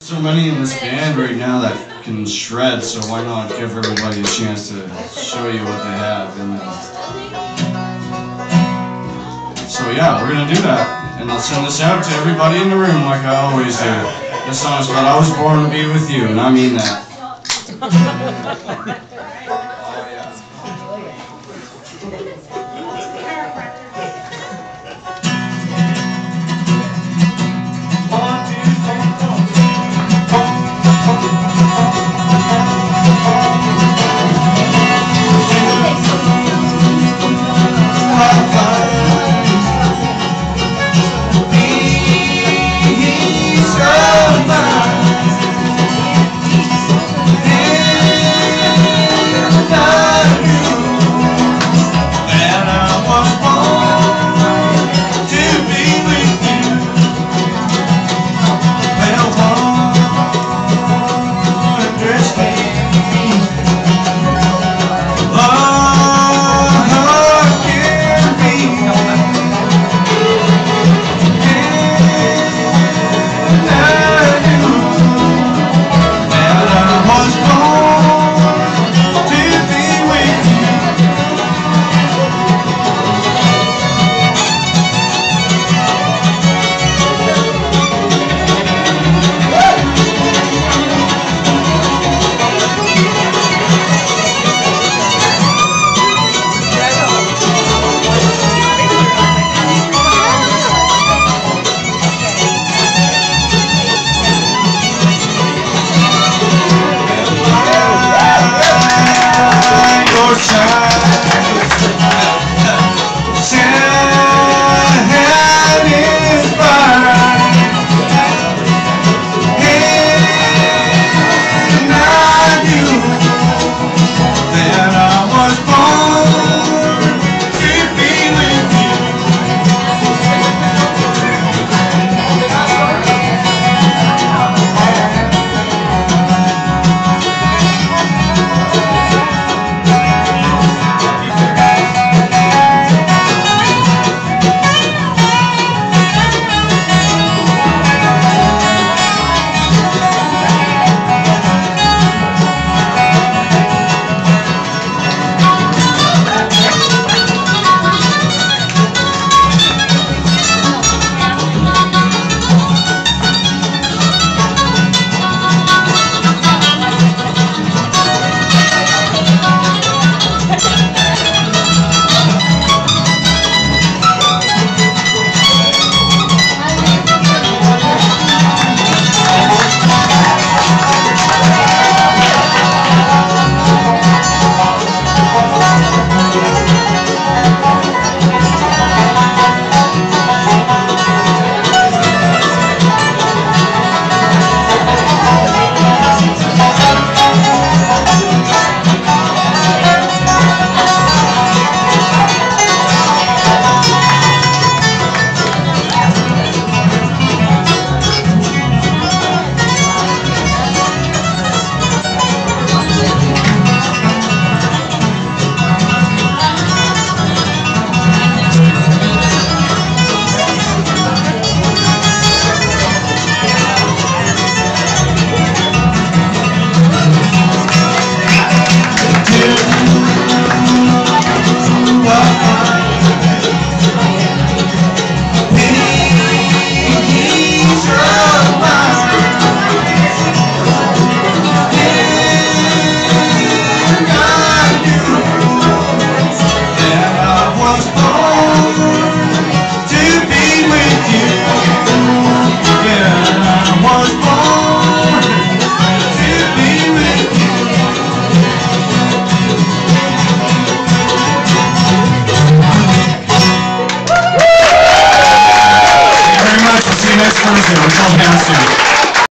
so many in this band right now that can shred, so why not give everybody a chance to show you what they have them. Uh, so yeah, we're gonna do that. And I'll send this out to everybody in the room like I always do. This song is called I Was Born to Be With You, and I mean that.